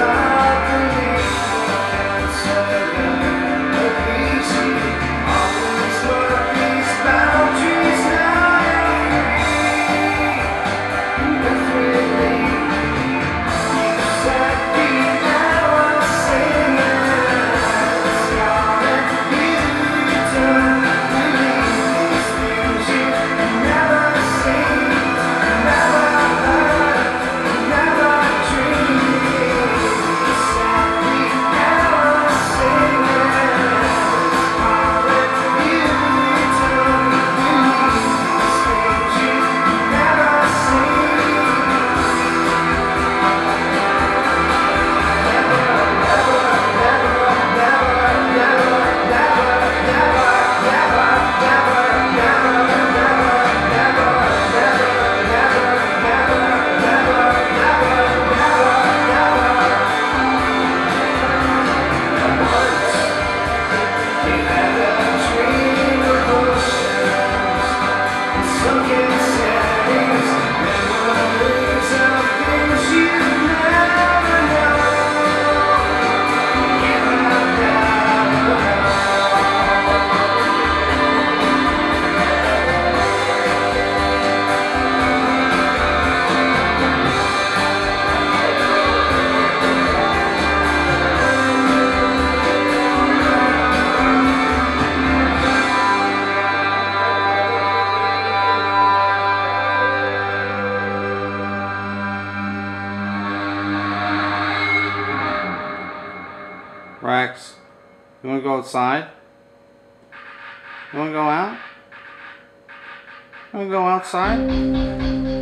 time. Rex, you want to go outside? You want to go out? You want to go outside?